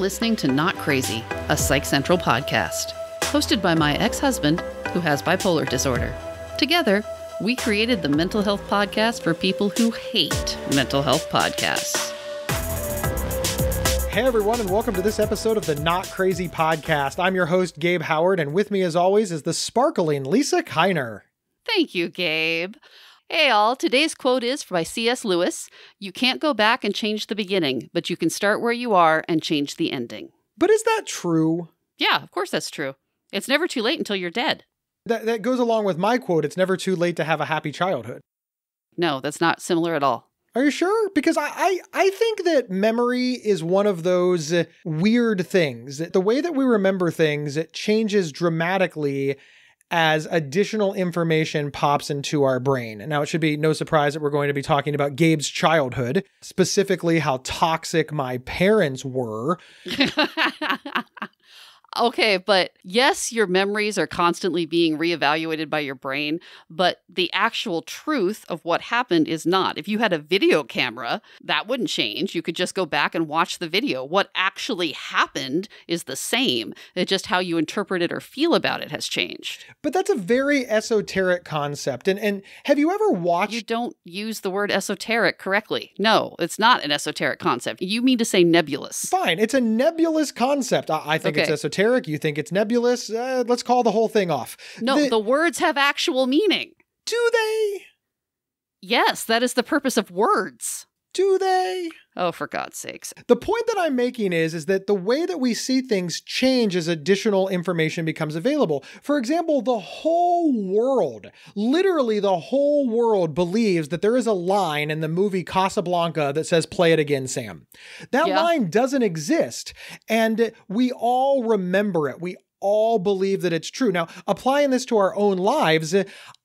listening to Not Crazy, a Psych Central podcast, hosted by my ex husband who has bipolar disorder. Together, we created the mental health podcast for people who hate mental health podcasts. Hey everyone, and welcome to this episode of the Not Crazy Podcast. I'm your host, Gabe Howard, and with me as always is the sparkling Lisa Kiner. Thank you, Gabe. Hey all, today's quote is by C.S. Lewis You can't go back and change the beginning, but you can start where you are and change the ending. But is that true? Yeah, of course that's true. It's never too late until you're dead. That, that goes along with my quote it's never too late to have a happy childhood. No, that's not similar at all. Are you sure? Because I, I, I think that memory is one of those weird things. The way that we remember things it changes dramatically as additional information pops into our brain. Now, it should be no surprise that we're going to be talking about Gabe's childhood, specifically how toxic my parents were. Okay, but yes, your memories are constantly being reevaluated by your brain, but the actual truth of what happened is not. If you had a video camera, that wouldn't change. You could just go back and watch the video. What actually happened is the same. It's just how you interpret it or feel about it has changed. But that's a very esoteric concept. And and have you ever watched You don't use the word esoteric correctly. No, it's not an esoteric concept. You mean to say nebulous. Fine, it's a nebulous concept. I, I think it's Okay. Esoteric. You think it's nebulous. Uh, let's call the whole thing off. No, The- the words have actual meaning. do they? Yes, that is the purpose of words. Do they? Oh, for God's sakes. The point that I'm making is, is that the way that we see things change as additional information becomes available. For example, the whole world, literally the whole world believes that there is a line in the movie Casablanca that says, play it again, Sam. That Yeah. line doesn't exist. And we all remember it. We all believe that it's true. Now, applying this to our own lives,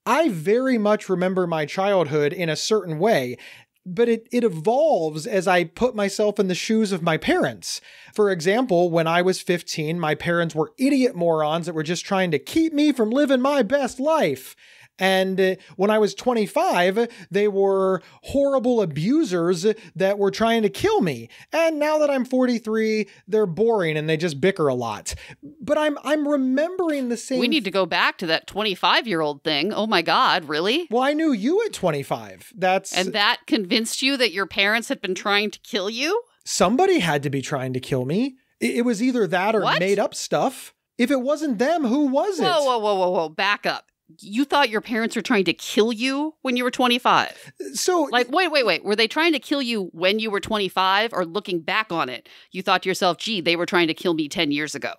I very much remember my childhood in a certain way but it, it evolves as I put myself in the shoes of my parents. For example, when I was 15, my parents were idiot morons that were just trying to keep me from living my best life. And uh, when I was 25, they were horrible abusers that were trying to kill me. And now that I'm 43, they're boring and they just bicker a lot. But I'm I'm remembering the same We need to go back to that 25 year old thing. Oh my God, really? Well, I knew you at 25. That's And that convinced you that your parents had been trying to kill you? somebody had to be trying to kill me. It, it was either that or What? made up stuff. If it wasn't them, who was it? Whoa, whoa, whoa, whoa, whoa. Back up. You thought your parents were trying to kill you when you were 25. Uh, so, Like, wait, wait, wait. Were they trying to kill you when you were 25 or looking back on it? You thought to yourself, gee, they were trying to kill me 10 years ago.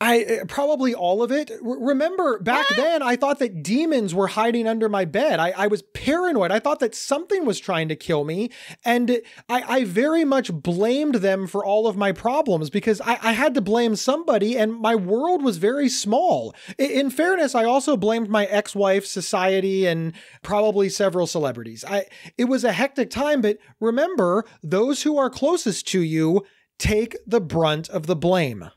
I uh, probably all of it. R- remember, back then, I thought that demons were hiding under my bed. I, I was paranoid. I thought that something was trying to kill me. And I, I very much blamed them for all of my problems because I, I had to blame somebody, and my world was very small. I- in fairness, I also blamed my ex wife, society, and probably several celebrities. I, it was a hectic time, but remember, those who are closest to you take the brunt of the blame.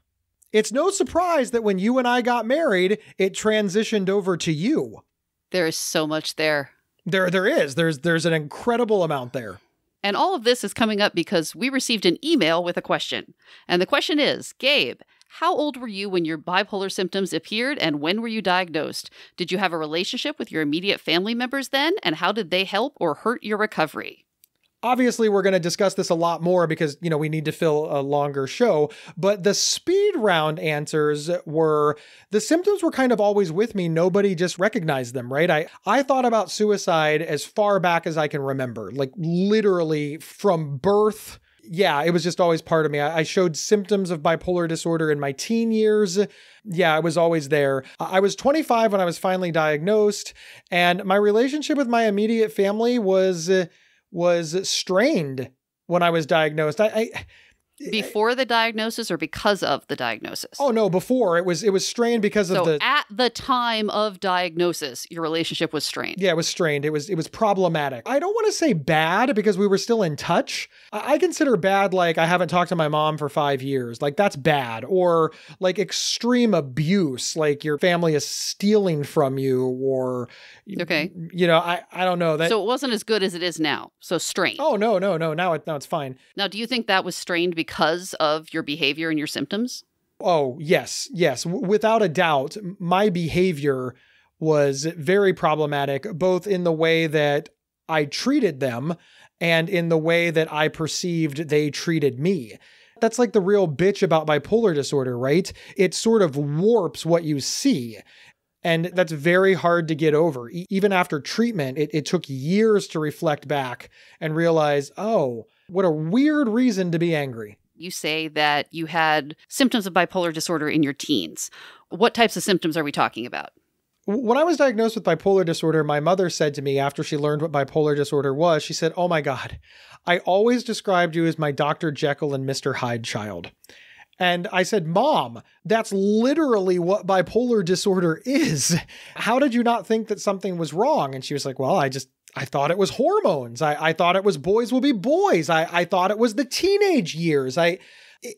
It's no surprise that when you and I got married, it transitioned over to you. There is so much there. There there is. There's there's an incredible amount there. And all of this is coming up because we received an email with a question. And the question is Gabe, how old were you when your bipolar symptoms appeared and when were you diagnosed? Did you have a relationship with your immediate family members then? And how did they help or hurt your recovery? Obviously, we're going to discuss this a lot more because, you know, we need to fill a longer show. But the speed round answers were the symptoms were kind of always with me. Nobody just recognized them, right? I, I thought about suicide as far back as I can remember, like literally from birth. Yeah, it was just always part of me. I, showed symptoms of bipolar disorder in my teen years. Yeah, I was always there. I was 25 when I was finally diagnosed, and my relationship with my immediate family was. uh, was strained when I was diagnosed. I, I Before the diagnosis or because of the diagnosis? oh no, before it was it was strained because so of the at the time of diagnosis, your relationship was strained. yeah, it was strained. It was it was problematic. I don't want to say bad because we were still in touch. I, I consider bad like I haven't talked to my mom for five years. Like that's bad. Or like extreme abuse, like your family is stealing from you, or Okay. you know, I I don't know that. so it wasn't as good as it is now. So strained. oh no no no now it now it's fine. Now, do you think that was strained because because of your behavior and your symptoms? Oh, yes, yes. W- without a doubt, my behavior was very problematic, both in the way that I treated them and in the way that I perceived they treated me. That's like the real bitch about bipolar disorder, right? It sort of warps what you see. And that's very hard to get over. E- even after treatment, it, it took years to reflect back and realize, oh, what a weird reason to be angry. You say that you had symptoms of bipolar disorder in your teens. What types of symptoms are we talking about? When I was diagnosed with bipolar disorder, my mother said to me after she learned what bipolar disorder was, she said, Oh my God, I always described you as my Dr. Jekyll and Mr. Hyde child. And I said, Mom, that's literally what bipolar disorder is. How did you not think that something was wrong? And she was like, Well, I just, I thought it was hormones. I, I thought it was boys will be boys. I, I thought it was the teenage years. I,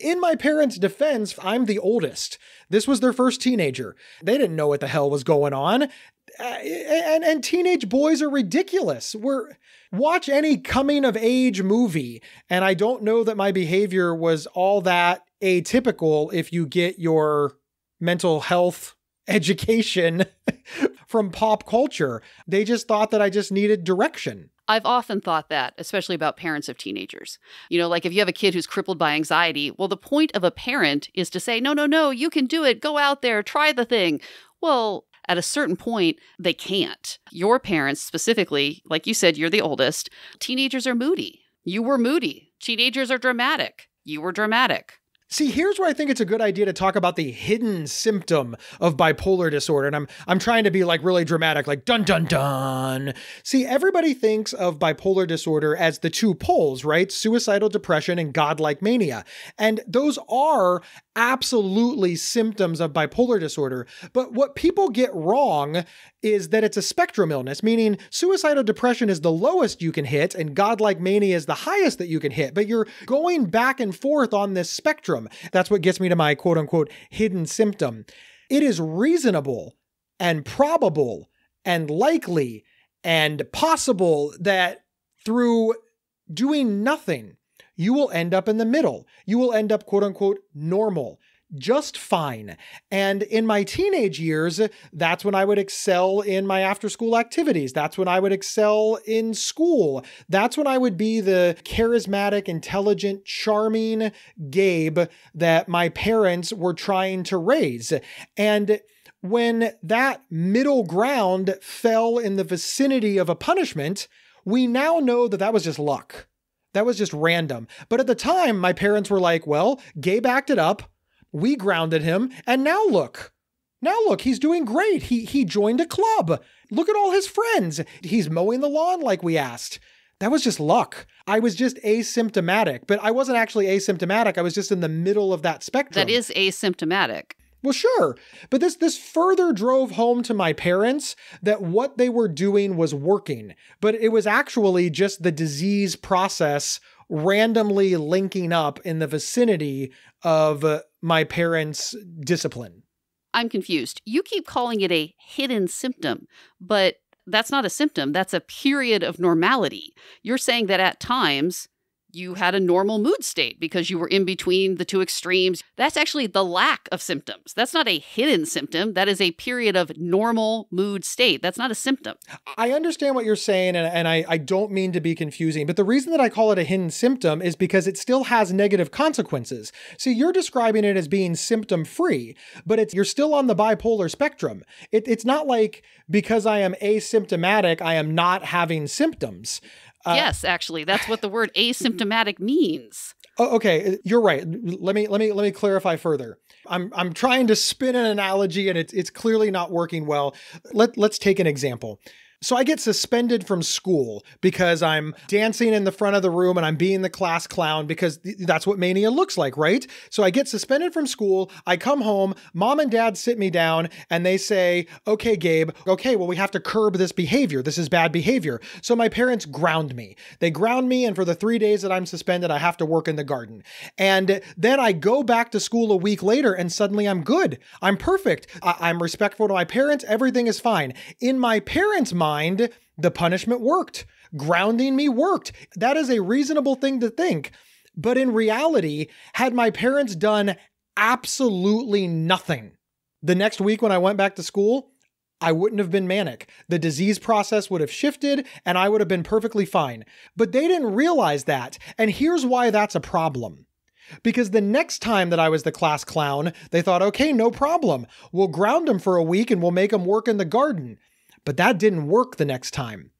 in my parents' defense, I'm the oldest. This was their first teenager. They didn't know what the hell was going on. Uh, and, and teenage boys are ridiculous. We're watch any coming of age movie, and I don't know that my behavior was all that atypical if you get your mental health education from pop culture. They just thought that I just needed direction. I've often thought that, especially about parents of teenagers. You know, like if you have a kid who's crippled by anxiety, well, the point of a parent is to say, no, no, no, you can do it. Go out there, try the thing. Well, at a certain point, they can't. Your parents, specifically, like you said, you're the oldest, teenagers are moody. You were moody. Teenagers are dramatic. You were dramatic. See, here's where I think it's a good idea to talk about the hidden symptom of bipolar disorder. And I'm I'm trying to be like really dramatic, like dun dun dun. See, everybody thinks of bipolar disorder as the two poles, right? Suicidal depression and godlike mania. And those are absolutely symptoms of bipolar disorder. But what people get wrong is that it's a spectrum illness, meaning suicidal depression is the lowest you can hit and godlike mania is the highest that you can hit. But you're going back and forth on this spectrum. That's what gets me to my quote unquote hidden symptom. It is reasonable and probable and likely and possible that through doing nothing, you will end up in the middle. You will end up, quote unquote, normal just fine. And in my teenage years, that's when I would excel in my after school activities. That's when I would excel in school. That's when I would be the charismatic, intelligent, charming Gabe that my parents were trying to raise. And when that middle ground fell in the vicinity of a punishment, we now know that that was just luck. That was just random. But at the time, my parents were like, well, Gabe acted up. We grounded him. And now look. Now look, he's doing great. He he joined a club. Look at all his friends. He's mowing the lawn like we asked. That was just luck. I was just asymptomatic, but I wasn't actually asymptomatic. I was just in the middle of that spectrum. That is asymptomatic. Well, sure. But this this further drove home to my parents that what they were doing was working, but it was actually just the disease process randomly linking up in the vicinity of uh, my parents' discipline. I'm confused. You keep calling it a hidden symptom, but that's not a symptom. That's a period of normality. You're saying that at times you had a normal mood state because you were in between the two extremes. That's actually the lack of symptoms. That's not a hidden symptom. That is a period of normal mood state. That's not a symptom. I understand what you're saying, and, and I, I don't mean to be confusing, but the reason that I call it a hidden symptom is because it still has negative consequences. See, you're describing it as being symptom free, but it's you're still on the bipolar spectrum. It, it's not like because I am asymptomatic, I am not having symptoms. Uh, yes, actually, that's what the word asymptomatic means. Oh, okay, you're right. Let me let me let me clarify further. I'm I'm trying to spin an analogy and it's it's clearly not working well. Let let's take an example. So I get suspended from school because I'm dancing in the front of the room and I'm being the class clown because th- that's what mania looks like, right? So I get suspended from school. I come home, mom and dad sit me down and they say, okay, Gabe, okay, well, we have to curb this behavior. This is bad behavior. So my parents ground me. They ground me, and for the three days that I'm suspended, I have to work in the garden. And then I go back to school a week later and suddenly I'm good. I'm perfect. I- I'm respectful to my parents. Everything is fine. In my parents' mind, mind, the punishment worked. Grounding me worked. That is a reasonable thing to think. But in reality, had my parents done absolutely nothing, the next week when I went back to school, I wouldn't have been manic. The disease process would have shifted and I would have been perfectly fine. But they didn't realize that. And here's why that's a problem. Because the next time that I was the class clown, they thought, okay, no problem. We'll ground him for a week and we'll make him work in the garden. But that didn't work the next time.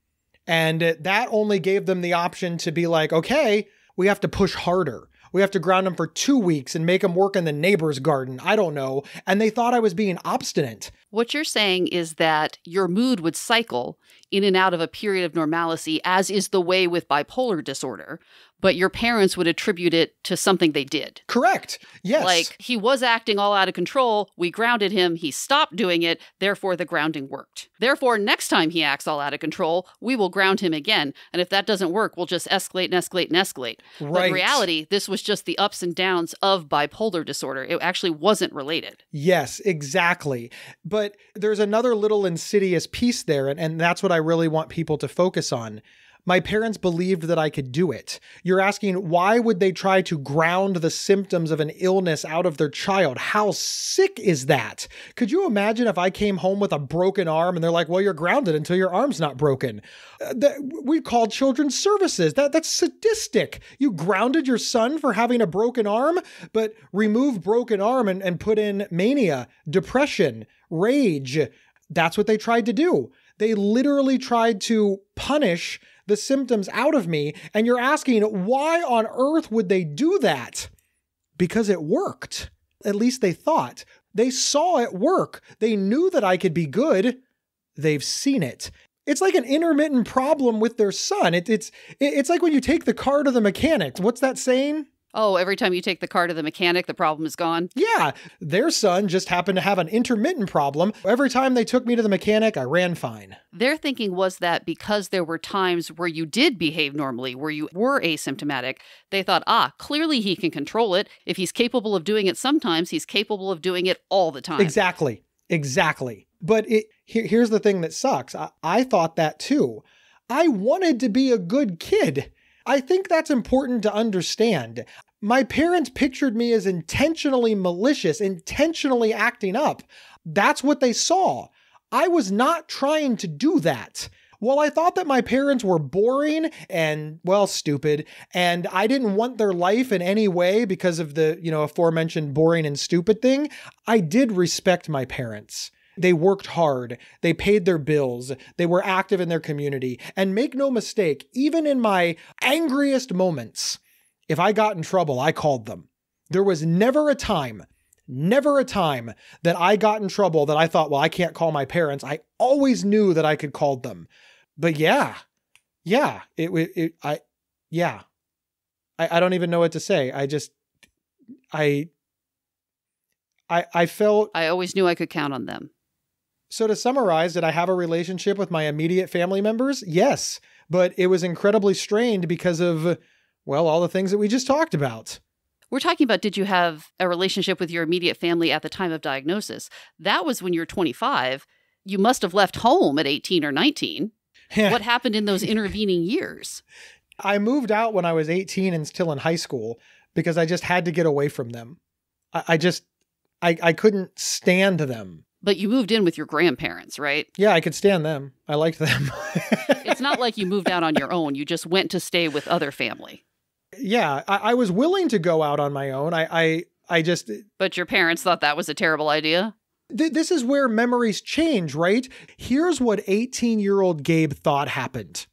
And that only gave them the option to be like, okay, we have to push harder. We have to ground them for two weeks and make them work in the neighbor's garden. I don't know. And they thought I was being obstinate. What you're saying is that your mood would cycle in and out of a period of normalcy, as is the way with bipolar disorder, but your parents would attribute it to something they did. Correct. Yes. Like he was acting all out of control. We grounded him. He stopped doing it. Therefore, the grounding worked. Therefore, next time he acts all out of control, we will ground him again. And if that doesn't work, we'll just escalate and escalate and escalate. right. But in reality, this was just the ups and downs of bipolar disorder. It actually wasn't related. Yes, exactly. But there's another little insidious piece there, and, and that's what I really want people to focus on. My parents believed that I could do it. You're asking, why would they try to ground the symptoms of an illness out of their child? How sick is that? Could you imagine if I came home with a broken arm and they're like, well, you're grounded until your arm's not broken? Uh, that, we call children's services. That, that's sadistic. You grounded your son for having a broken arm, but remove broken arm and, and put in mania, depression, rage. That's what they tried to do. They literally tried to punish the symptoms out of me. And you're asking, why on earth would they do that? Because it worked. At least they thought. They saw it work. They knew that I could be good. They've seen it. It's like an intermittent problem with their son. It, it's it's like when you take the car to the mechanic. What's that saying? Oh, every time you take the car to the mechanic, the problem is gone. Yeah, their son just happened to have an intermittent problem. Every time they took me to the mechanic, I ran fine. Their thinking was that because there were times where you did behave normally, where you were asymptomatic, they thought, ah, clearly he can control it. If he's capable of doing it sometimes, he's capable of doing it all the time. Exactly. Exactly. But it, here, here's the thing that sucks. I, I thought that too. I wanted to be a good kid. I think that's important to understand. My parents pictured me as intentionally malicious, intentionally acting up. That's what they saw. I was not trying to do that. Well, I thought that my parents were boring and, well, stupid, and I didn't want their life in any way because of the, you know, aforementioned boring and stupid thing. I did respect my parents. They worked hard. They paid their bills. They were active in their community. And make no mistake, even in my angriest moments, if I got in trouble, I called them. There was never a time, never a time that I got in trouble that I thought, well, I can't call my parents. I always knew that I could call them. But yeah, yeah, it, it, it I, yeah, I, I don't even know what to say. I just, I, I, I felt I always knew I could count on them. So, to summarize, did I have a relationship with my immediate family members? Yes, but it was incredibly strained because of, well, all the things that we just talked about. We're talking about did you have a relationship with your immediate family at the time of diagnosis? That was when you're 25. You must have left home at 18 or 19. what happened in those intervening years? I moved out when I was 18 and still in high school because I just had to get away from them. I, I just, I, I couldn't stand them. But you moved in with your grandparents, right? Yeah, I could stand them. I liked them. it's not like you moved out on your own. You just went to stay with other family. Yeah, I, I was willing to go out on my own. I, I, I just. But your parents thought that was a terrible idea. Th- this is where memories change, right? Here's what 18 year old Gabe thought happened.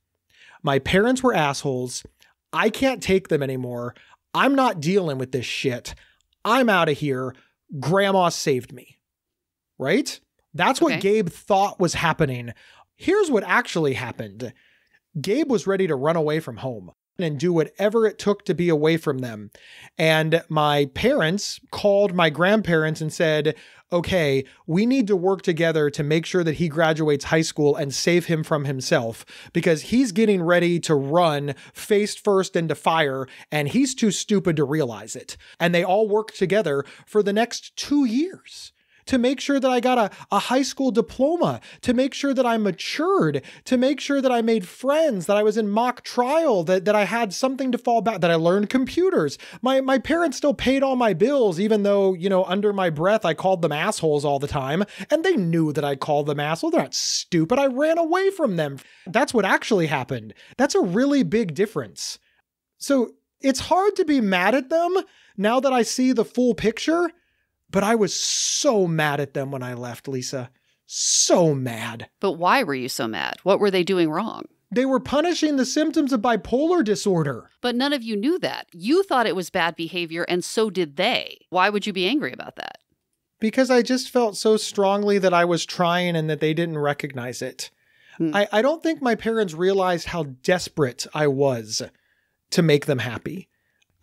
My parents were assholes. I can't take them anymore. I'm not dealing with this shit. I'm out of here. Grandma saved me right? That's what Gabe thought was happening. Here's what actually happened Gabe was ready to run away from home and do whatever it took to be away from them. And my parents called my grandparents and said, okay, we need to work together to make sure that he graduates high school and save him from himself because he's getting ready to run face first into fire and he's too stupid to realize it. And they all worked together for the next two years to make sure that I got a, a high school diploma, to make sure that I matured, to make sure that I made friends, that I was in mock trial, that, that I had something to fall back, that I learned computers. My my parents still paid all my bills, even though, you know, under my breath I called them assholes all the time. And they knew that I called them assholes. They're not stupid. I ran away from them. That's what actually happened. That's a really big difference. So it's hard to be mad at them now that I see the full picture, but I was so mad at them when I left, Lisa. So mad. But why were you so mad? What were they doing wrong? They were punishing the symptoms of bipolar disorder. But none of you knew that. You thought it was bad behavior, and so did they. Why would you be angry about that? Because I just felt so strongly that I was trying and that they didn't recognize it. Hmm. I, I don't think my parents realized how desperate I was to make them happy.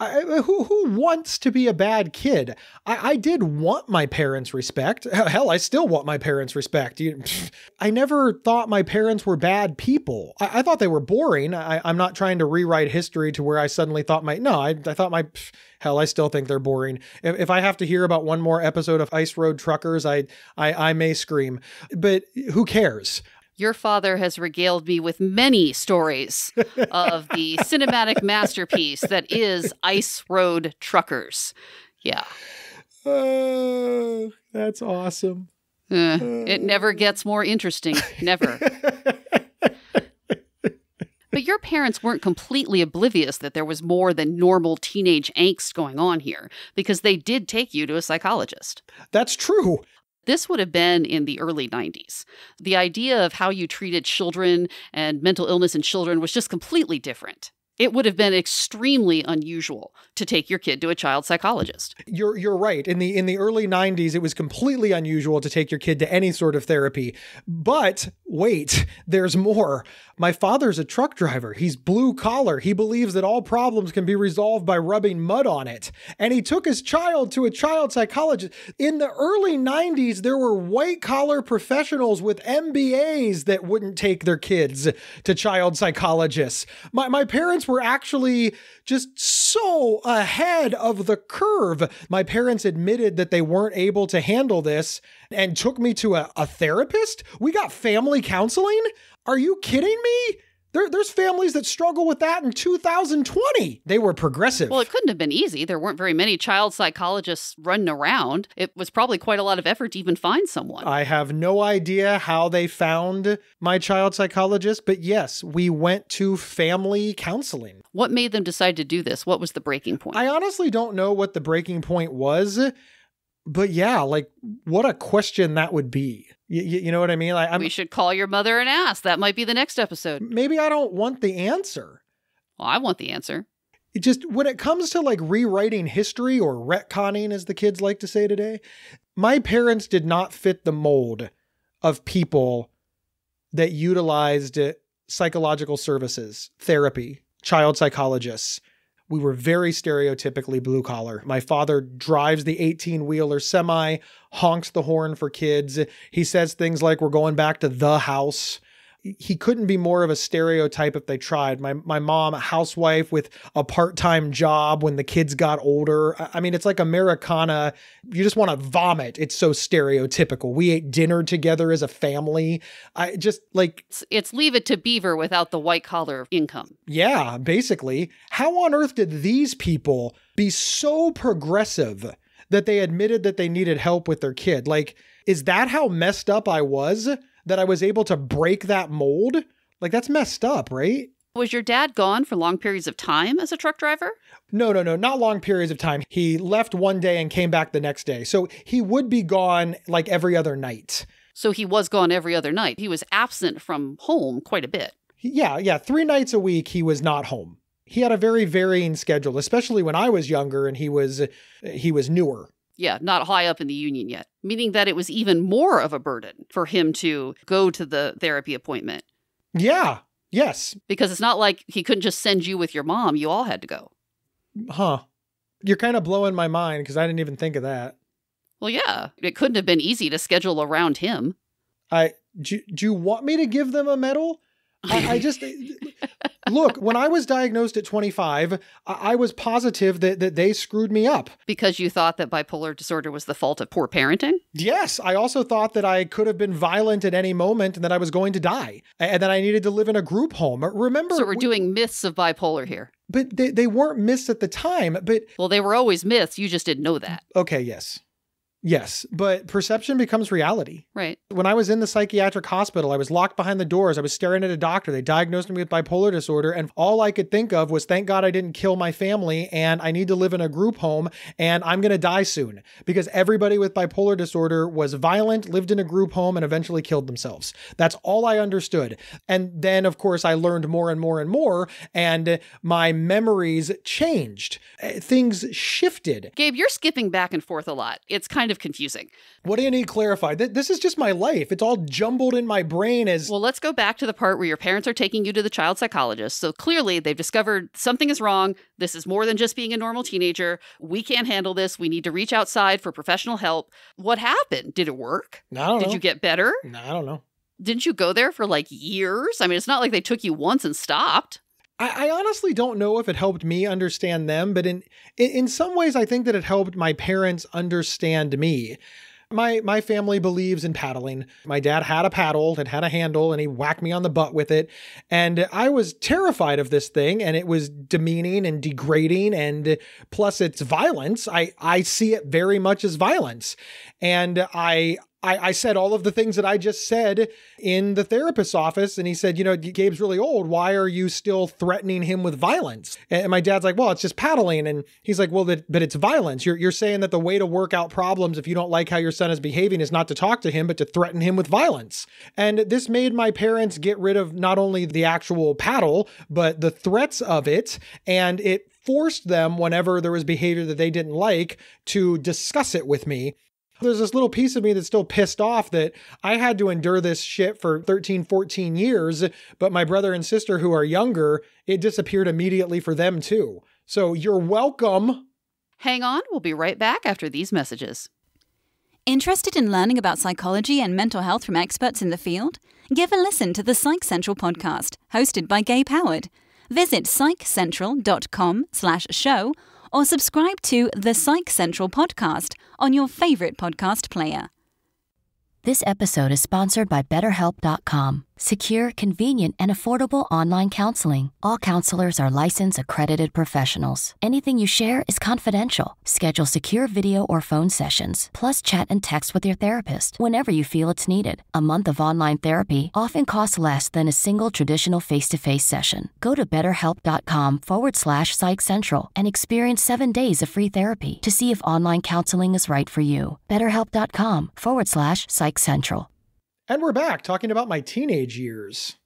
I, who who wants to be a bad kid? I, I did want my parents' respect. Hell, I still want my parents' respect. You, I never thought my parents were bad people. I, I thought they were boring. I, I'm not trying to rewrite history to where I suddenly thought my no. I, I thought my hell. I still think they're boring. If, if I have to hear about one more episode of Ice Road Truckers, I I, I may scream. But who cares? Your father has regaled me with many stories of the cinematic masterpiece that is Ice Road Truckers. Yeah. Oh, that's awesome. Uh, it never gets more interesting. Never. But your parents weren't completely oblivious that there was more than normal teenage angst going on here because they did take you to a psychologist. That's true. This would have been in the early 90s. The idea of how you treated children and mental illness in children was just completely different. It would have been extremely unusual to take your kid to a child psychologist. You're you're right. In the in the early 90s it was completely unusual to take your kid to any sort of therapy. But wait, there's more. My father's a truck driver. He's blue collar. He believes that all problems can be resolved by rubbing mud on it. And he took his child to a child psychologist. In the early 90s there were white collar professionals with MBAs that wouldn't take their kids to child psychologists. My my parents were actually just so ahead of the curve. My parents admitted that they weren't able to handle this and took me to a, a therapist. We got family counseling. Are you kidding me? There, there's families that struggle with that in 2020. They were progressive. Well, it couldn't have been easy. There weren't very many child psychologists running around. It was probably quite a lot of effort to even find someone. I have no idea how they found my child psychologist, but yes, we went to family counseling. what made them decide to do this? What was the breaking point? I honestly don't know what the breaking point was, but yeah, like what a question that would be. You, you know what I mean? I, I'm, we should call your mother and ask. That might be the next episode. maybe I don't want the answer. Well, I want the answer. It just when it comes to like rewriting history or retconning, as the kids like to say today, my parents did not fit the mold of people that utilized psychological services, therapy, child psychologists. We were very stereotypically blue collar. My father drives the 18 wheeler semi, honks the horn for kids. He says things like, We're going back to the house he couldn't be more of a stereotype if they tried. My my mom, a housewife with a part-time job when the kids got older. I- mean, it's like Americana. You just want to vomit. It's so stereotypical. We ate dinner together as a family. I just like It's, it's leave it to Beaver without the white collar income. yeah, basically. How on earth did these people be so progressive that they admitted that they needed help with their kid? Like, is that how messed up I was that I was able to break that mold? Like, that's messed up, right? Was your dad gone for long periods of time as a truck driver? No, no, no, not long periods of time. He left one day and came back the next day. So he would be gone like every other night. So he was gone every other night. He was absent from home quite a bit. Yeah, yeah, three nights a week he was not home. He had a very varying schedule, especially when I was younger and he was he was newer. Yeah, not high up in the union yet, meaning that it was even more of a burden for him to go to the therapy appointment Yeah. Yes. because it's not like he couldn't just send you with your mom. You all had to go. Huh. You're kind of blowing my mind because I didn't even think of that. Well, yeah, it couldn't have been easy to schedule around him. I do, do you want me to give them a medal? I, I just eh, Look, when I was diagnosed at 25, I, I was positive that, that they screwed me up. Because you thought that bipolar disorder was the fault of poor parenting? Yes, I also thought that I could have been violent at any moment and that I was going to die and that I needed to live in a group home. Remember, So we're doing myths of bipolar here. but they, they weren't myths at the time. But Well, they were always myths. You just didn't know that. okay, yes. Yes, but perception becomes reality. Right. When I was in the psychiatric hospital, I was locked behind the doors. I was staring at a doctor. They diagnosed me with bipolar disorder, and all I could think of was, thank God I didn't kill my family, and I need to live in a group home, and I'm going to die soon. Because everybody with bipolar disorder was violent, lived in a group home, and eventually killed themselves. That's all I understood. And then, of course, I learned more and more and more, and my memories changed. Uh, Things shifted. Gabe, you're skipping back and forth a lot. It's kind of confusing. What do you need clarified? This is just my life. It's all jumbled in my brain as Well, let's go back to the part where your parents are taking you to the child psychologist. So clearly, they've discovered something is wrong. This is more than just being a normal teenager. We can't handle this. We need to reach outside for professional help. What happened? Did it work? Don't Did know. you get better? No, I don't know. Didn't you go there for like years? I mean, it's not like they took you once and stopped. I, I honestly don't know if it helped me understand them, but in, in some ways, I think that it helped my parents understand me. My my family believes in paddling. My dad had a paddle that had a handle, and he whacked me on the butt with it. And I was terrified of this thing, and it was demeaning and degrading, and plus it's violence. I I see it very much as violence, and I. I, I said all of the things that I just said in the therapist's office, and he said, "You know, Gabe's really old. Why are you still threatening him with violence?" And my dad's like, "Well, it's just paddling," and he's like, "Well, but it's violence. You're you're saying that the way to work out problems if you don't like how your son is behaving is not to talk to him, but to threaten him with violence." And this made my parents get rid of not only the actual paddle, but the threats of it, and it forced them whenever there was behavior that they didn't like to discuss it with me. There's this little piece of me that's still pissed off that I had to endure this shit for 13, 14 years, but my brother and sister who are younger, it disappeared immediately for them too. So you're welcome. Hang on, we'll be right back after these messages. Interested in learning about psychology and mental health from experts in the field? Give a listen to the Psych Central podcast, hosted by Gabe Howard. Visit psychcentral.com slash show or subscribe to the Psych Central podcast on your favorite podcast player. This episode is sponsored by BetterHelp.com. Secure, convenient, and affordable online counseling. All counselors are licensed, accredited professionals. Anything you share is confidential. Schedule secure video or phone sessions, plus chat and text with your therapist whenever you feel it's needed. A month of online therapy often costs less than a single traditional face to face session. Go to betterhelp.com forward slash psych central and experience seven days of free therapy to see if online counseling is right for you. BetterHelp.com forward slash psych central. And we're back talking about my teenage years.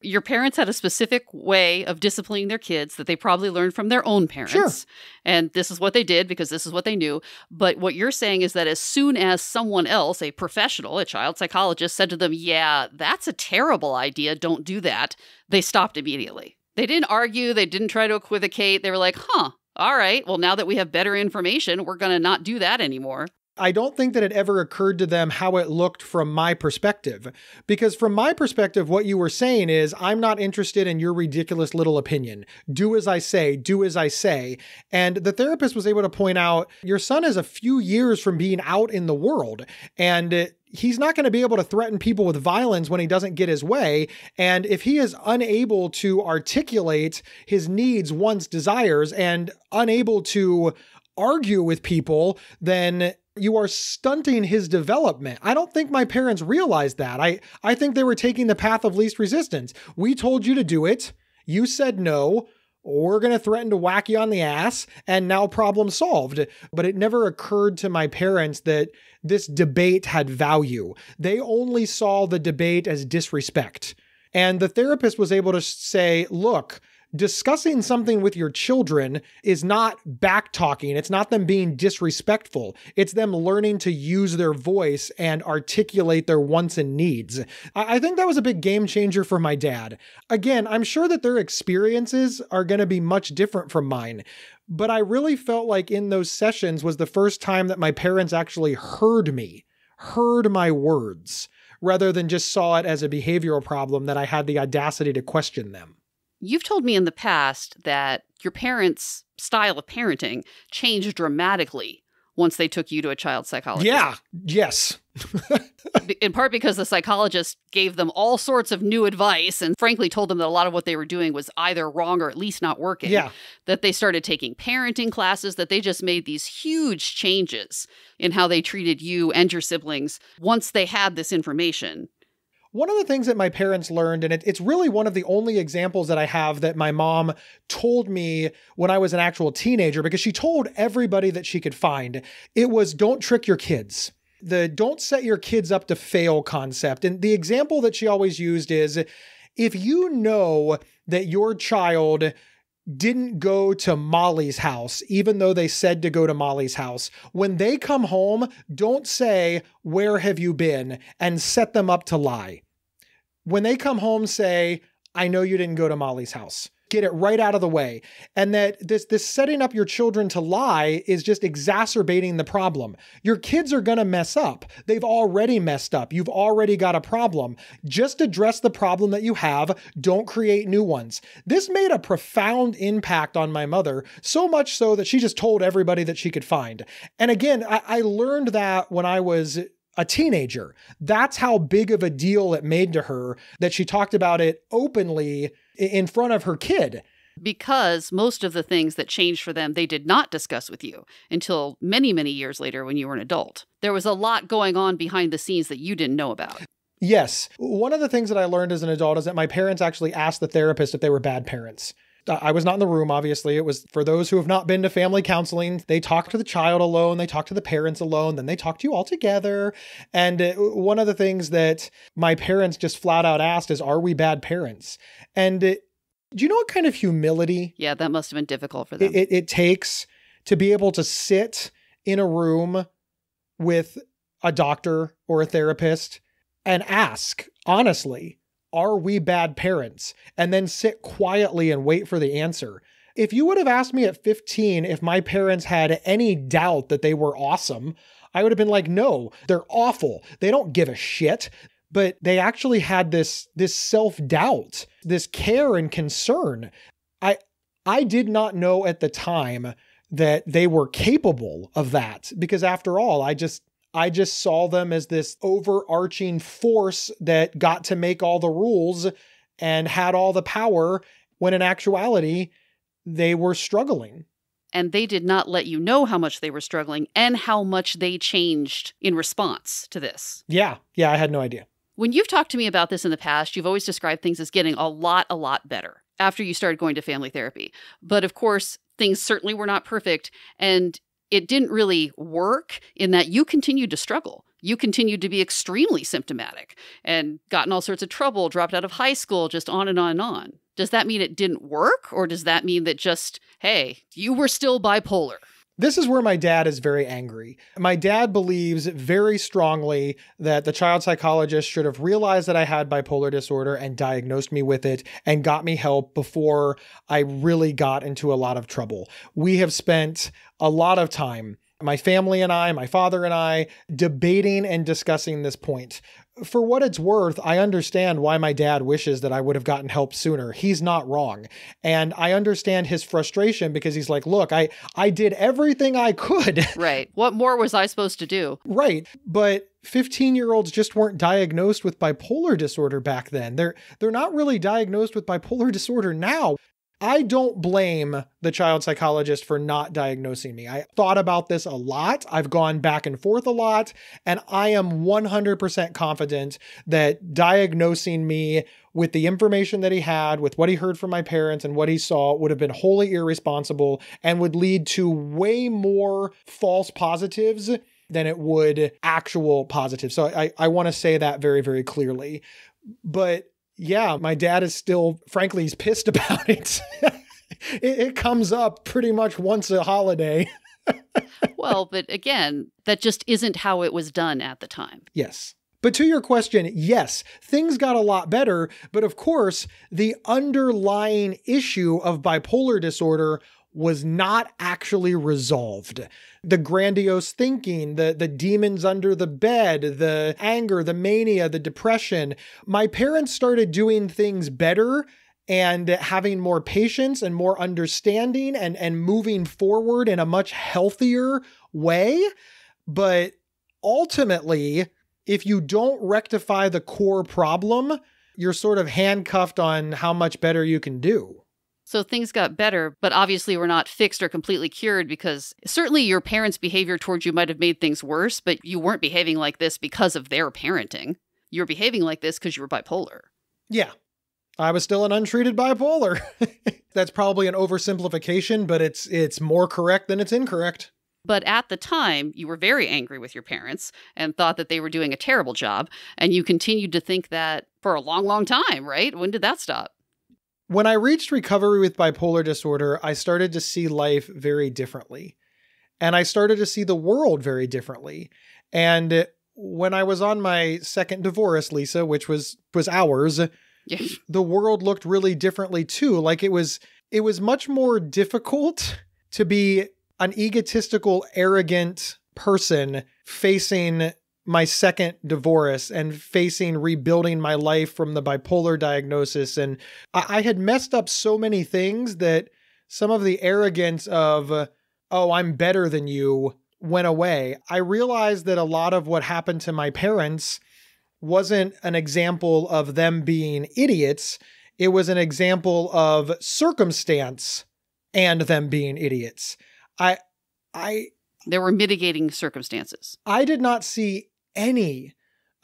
Your parents had a specific way of disciplining their kids that they probably learned from their own parents. And this is what they did because this is what they knew. But what you're saying is that as soon as someone else, a professional, a child psychologist, said to them, Yeah, that's a terrible idea, don't do that, they stopped immediately. They didn't argue, they didn't try to equivocate. They were like, Huh, all right, well, now that we have better information, we're going to not do that anymore. I don't think that it ever occurred to them how it looked from my perspective. Because from my perspective, what you were saying is, I'm not interested in your ridiculous little opinion. Do as I say, do as I say. And the therapist was able to point out, your son is a few years from being out in the world. And uh, he's not going to be able to threaten people with violence when he doesn't get his way. And if he is unable to articulate his needs, wants, desires, and unable to argue with people, then you are stunting his development. I don't think my parents realized that. I, I think they were taking the path of least resistance. We told you to do it. You said no. We're going to threaten to whack you on the ass, and now problem solved. But it never occurred to my parents that this debate had value. They only saw the debate as disrespect. And the therapist was able to say, look, discussing something with your children is not back talking. It's not them being disrespectful. It's them learning to use their voice and articulate their wants and needs. I think that was a big game changer for my dad. Again, I'm sure that their experiences are going to be much different from mine. But I really felt like in those sessions was the first time that my parents actually heard me, heard my words, rather than just saw it as a behavioral problem that I had the audacity to question them. You've told me in the past that your parents' style of parenting changed dramatically once they took you to a child psychologist. Yeah. Yes. in part because the psychologist gave them all sorts of new advice and frankly told them that a lot of what they were doing was either wrong or at least not working. Yeah. That they started taking parenting classes, that they just made these huge changes in how they treated you and your siblings once they had this information. One of the things that my parents learned, and it, it's really one of the only examples that I have that my mom told me when I was an actual teenager, because she told everybody that she could find, it was don't trick your kids. The don't set your kids up to fail concept. And the example that she always used is if you know that your child didn't go to Molly's house, even though they said to go to Molly's house. When they come home, don't say, Where have you been? and set them up to lie. When they come home, say, I know you didn't go to Molly's house get it right out of the way. And that this this setting up your children to lie is just exacerbating the problem. Your kids are going to mess up. They've already messed up. You've already got a problem. Just address the problem that you have. Don't create new ones. This made a profound impact on my mother so much so that she just told everybody that she could find. And again i, I learned that when i was a teenager. That's how big of a deal it made to her that she talked about it openly in front of her kid. Because most of the things that changed for them, they did not discuss with you until many, many years later when you were an adult. There was a lot going on behind the scenes that you didn't know about. Yes. One of the things that I learned as an adult is that my parents actually asked the therapist if they were bad parents. I was not in the room, obviously. It was for those who have not been to family counseling. They talk to the child alone, they talk to the parents alone, then they talk to you all together. And uh, one of the things that my parents just flat out asked is, Are we bad parents? And uh, do you know what kind of humility? Yeah, that must have been difficult for them. It, it, it takes to be able to sit in a room with a doctor or a therapist and ask honestly, are we bad parents? And then sit quietly and wait for the answer. If you would have asked me at 15 if my parents had any doubt that they were awesome, I would have been like, no, they're awful. They don't give a shit. But they actually had this, this self-doubt, this care and concern. I I did not know at the time that they were capable of that because after all, I just I just saw them as this overarching force that got to make all the rules and had all the power when in actuality they were struggling. And they did not let you know how much they were struggling and how much they changed in response to this. Yeah. Yeah. I had no idea. When you've talked to me about this in the past, you've always described things as getting a lot, a lot better after you started going to family therapy. But of course, things certainly were not perfect. And it didn't really work in that you continued to struggle. You continued to be extremely symptomatic and got in all sorts of trouble, dropped out of high school, just on and on and on. Does that mean it didn't work? Or does that mean that just, hey, you were still bipolar? This is where my dad is very angry. My dad believes very strongly that the child psychologist should have realized that I had bipolar disorder and diagnosed me with it and got me help before I really got into a lot of trouble. We have spent a lot of time my family and I, my father and I, debating and discussing this point for what it's worth, I understand why my dad wishes that I would have gotten help sooner. He's not wrong. And I understand his frustration because he's like, look, I, I did everything I could. Right. What more was I supposed to do? Right. But 15 year olds just weren't diagnosed with bipolar disorder back then. They're, they're not really diagnosed with bipolar disorder now. I don't blame the child psychologist for not diagnosing me. I thought about this a lot. I've gone back and forth a lot, and I am 100% confident that diagnosing me with the information that he had, with what he heard from my parents and what he saw, would have been wholly irresponsible and would lead to way more false positives than it would actual positives. So I, I want to say that very, very clearly. But yeah, my dad is still, frankly, he's pissed about it. it, it comes up pretty much once a holiday. well, but again, that just isn't how it was done at the time. Yes. But to your question, yes, things got a lot better. But of course, the underlying issue of bipolar disorder was not actually resolved. The grandiose thinking, the, the demons under the bed, the anger, the mania, the depression. My parents started doing things better and having more patience and more understanding and and moving forward in a much healthier way. But ultimately, if you don't rectify the core problem, you're sort of handcuffed on how much better you can do. So things got better, but obviously were not fixed or completely cured because certainly your parents' behavior towards you might have made things worse, but you weren't behaving like this because of their parenting. You were behaving like this because you were bipolar. Yeah. I was still an untreated bipolar. That's probably an oversimplification, but it's it's more correct than it's incorrect. But at the time, you were very angry with your parents and thought that they were doing a terrible job, and you continued to think that for a long, long time, right? When did that stop? When I reached recovery with bipolar disorder, I started to see life very differently. And I started to see the world very differently. And when I was on my second divorce, Lisa, which was was ours, the world looked really differently too. Like it was it was much more difficult to be an egotistical, arrogant person facing my second divorce and facing rebuilding my life from the bipolar diagnosis. And I, I had messed up so many things that some of the arrogance of, oh, I'm better than you went away. I realized that a lot of what happened to my parents wasn't an example of them being idiots. It was an example of circumstance and them being idiots. I, I, there were mitigating circumstances. I did not see any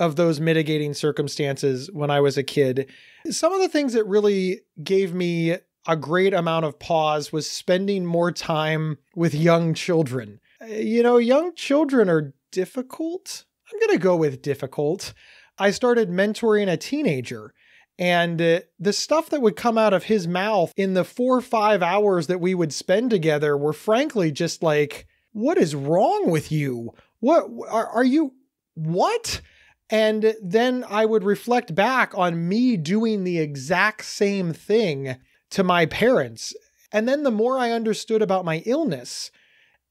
of those mitigating circumstances when I was a kid. Some of the things that really gave me a great amount of pause was spending more time with young children. You know, young children are difficult. I'm going to go with difficult. I started mentoring a teenager, and uh, the stuff that would come out of his mouth in the four or five hours that we would spend together were frankly just like, what is wrong with you? What are, are you? What? And then I would reflect back on me doing the exact same thing to my parents. And then the more I understood about my illness,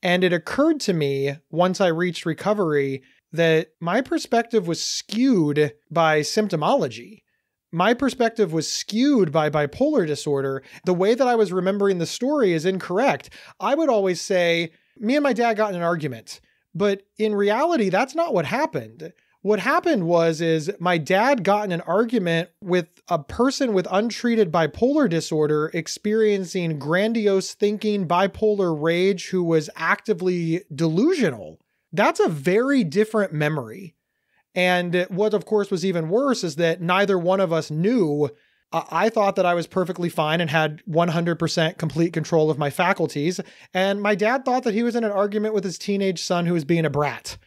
and it occurred to me once I reached recovery that my perspective was skewed by symptomology. My perspective was skewed by bipolar disorder. The way that I was remembering the story is incorrect. I would always say, Me and my dad got in an argument. But in reality, that's not what happened. What happened was is my dad got in an argument with a person with untreated bipolar disorder experiencing grandiose thinking, bipolar rage who was actively delusional. That's a very different memory. And what of course was even worse is that neither one of us knew I thought that I was perfectly fine and had 100% complete control of my faculties. And my dad thought that he was in an argument with his teenage son who was being a brat.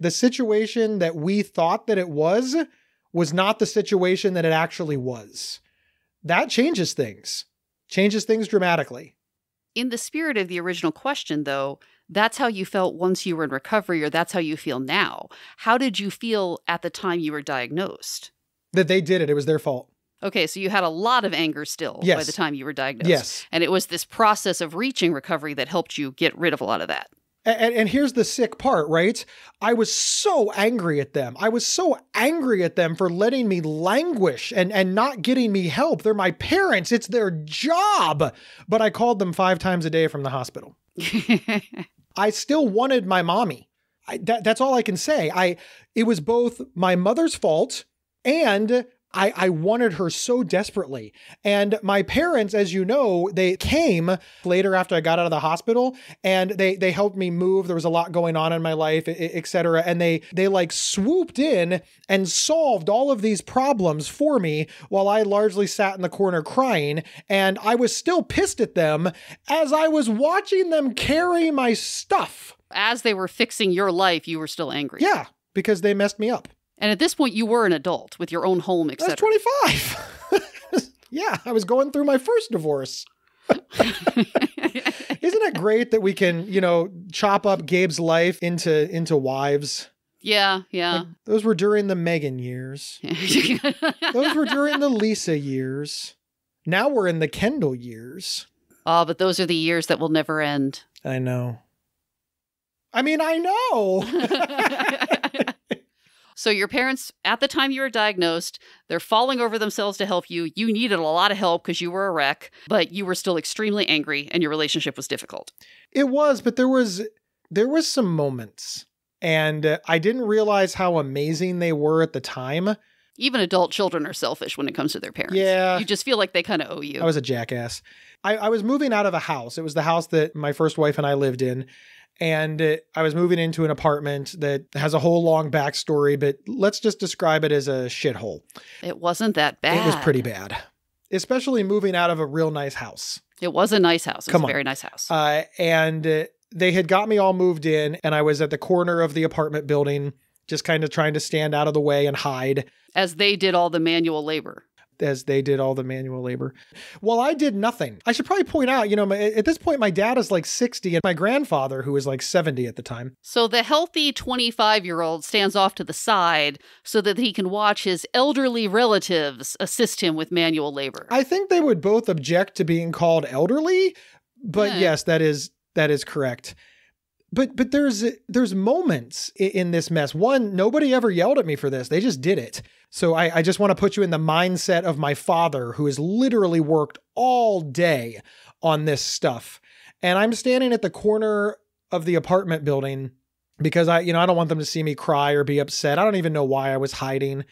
The situation that we thought that it was was not the situation that it actually was. That changes things, changes things dramatically. In the spirit of the original question, though, that's how you felt once you were in recovery, or that's how you feel now. How did you feel at the time you were diagnosed? That they did it, it was their fault. Okay, so you had a lot of anger still yes. by the time you were diagnosed. Yes. And it was this process of reaching recovery that helped you get rid of a lot of that. And, and, here's the sick part, right? I was so angry at them. I was so angry at them for letting me languish and, and not getting me help. They're my parents, it's their job. But I called them five times a day from the hospital. I still wanted my mommy. I, that, that's all I can say. I it was both my mother's fault and I, I wanted her so desperately. And my parents, as you know, they came later after I got out of the hospital and they they helped me move. There was a lot going on in my life, etc. And they they like swooped in and solved all of these problems for me while I largely sat in the corner crying. And I was still pissed at them as I was watching them carry my stuff. As they were fixing your life, you were still angry. Yeah, because they messed me up. And at this point, you were an adult with your own home, etc. I was 25. yeah, I was going through my first divorce. Isn't it great that we can, you know, chop up Gabe's life into into wives? Yeah, yeah. Like, those were during the Megan years. those were during the Lisa years. Now we're in the Kendall years. Oh, but those are the years that will never end. I know. I mean, I know. So your parents, at the time you were diagnosed, they're falling over themselves to help you. You needed a lot of help because you were a wreck, but you were still extremely angry and your relationship was difficult. It was, but there was there was some moments and uh, I didn't realize how amazing they were at the time. Even adult children are selfish when it comes to their parents. Yeah. You just feel like they kind of owe you. I was a jackass. I, I was moving out of a house. It was the house that my first wife and I lived in. And uh, I was moving into an apartment that has a whole long backstory, but let's just describe it as a shithole. it wasn't that bad. It was pretty bad, especially moving out of a real nice house. It was a nice house. It Come was on. a very nice house. Uh, and uh, they had got me all moved in, and I was at the corner of the apartment building, just kind of trying to stand out of the way and hide as they did all the manual labor. As they did all the manual labor. Well, I did nothing. I should probably point out, you know, my, at this point, my dad is like 60, and my grandfather, who was like 70 at the time, So the healthy 25 year old stands off to the side so that he can watch his elderly relatives assist him with manual labor. I think they would both object to being called elderly, but Yeah. yes, that is that is correct. But but there's there's moments in this mess. One, nobody ever yelled at me for this. They just did it. So I, I just want to put you in the mindset of my father, who has literally worked all day on this stuff. And I'm standing at the corner of the apartment building because I, you know, I don't want them to see me cry or be upset. I don't even know why I was hiding.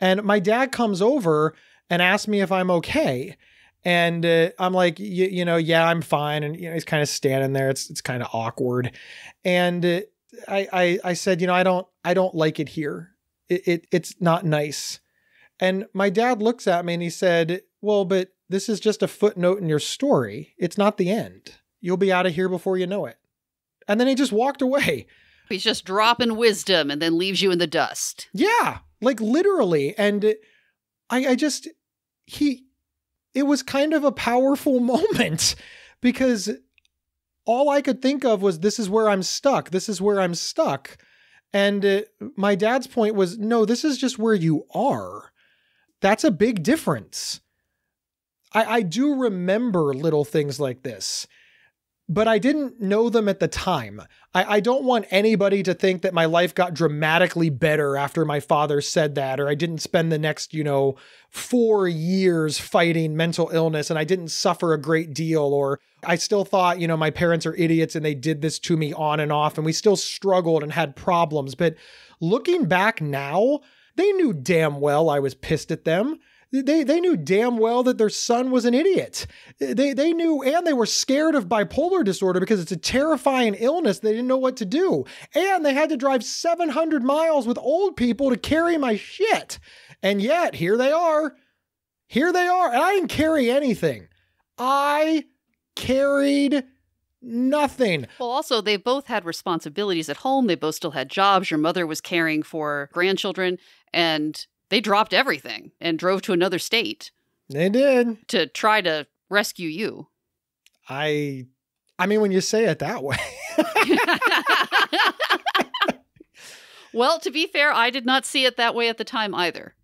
And my dad comes over and asks me if I'm okay. And uh, I'm like, you know, yeah, I'm fine. And you know, he's kind of standing there. It's it's kind of awkward. And uh, I, I I said, you know, I don't I don't like it here. It, it it's not nice. And my dad looks at me and he said, well, but this is just a footnote in your story. It's not the end. You'll be out of here before you know it. And then he just walked away. He's just dropping wisdom and then leaves you in the dust. Yeah, like literally. And I, I just, he, it was kind of a powerful moment because all I could think of was this is where I'm stuck. This is where I'm stuck. And uh, my dad's point was no, this is just where you are. That's a big difference. I, I do remember little things like this, but I didn't know them at the time. I, I don't want anybody to think that my life got dramatically better after my father said that, or I didn't spend the next, you know, four years fighting mental illness and I didn't suffer a great deal, or I still thought, you know, my parents are idiots and they did this to me on and off, and we still struggled and had problems. But looking back now, they knew damn well I was pissed at them. They, they knew damn well that their son was an idiot. They, they knew, and they were scared of bipolar disorder because it's a terrifying illness. They didn't know what to do. And they had to drive 700 miles with old people to carry my shit. And yet, here they are. Here they are. And I didn't carry anything. I carried nothing. Well, also, they both had responsibilities at home. They both still had jobs. Your mother was caring for grandchildren, and they dropped everything and drove to another state They did. to try to rescue you. I I mean when you say it that way. well, to be fair, I did not see it that way at the time either.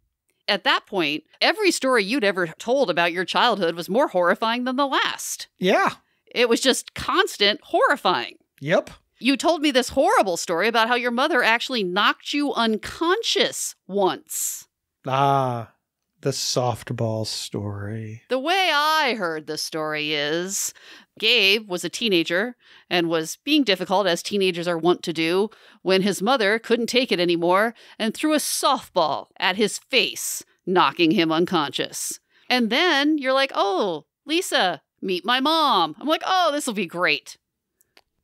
At that point, every story you'd ever told about your childhood was more horrifying than the last. yeah. It was just constant horrifying. Yep. You told me this horrible story about how your mother actually knocked you unconscious once. Ah, the softball story. The way I heard the story is Gabe was a teenager and was being difficult, as teenagers are wont to do, when his mother couldn't take it anymore and threw a softball at his face, knocking him unconscious. And then you're like, oh, Lisa, meet my mom. I'm like, oh, this will be great.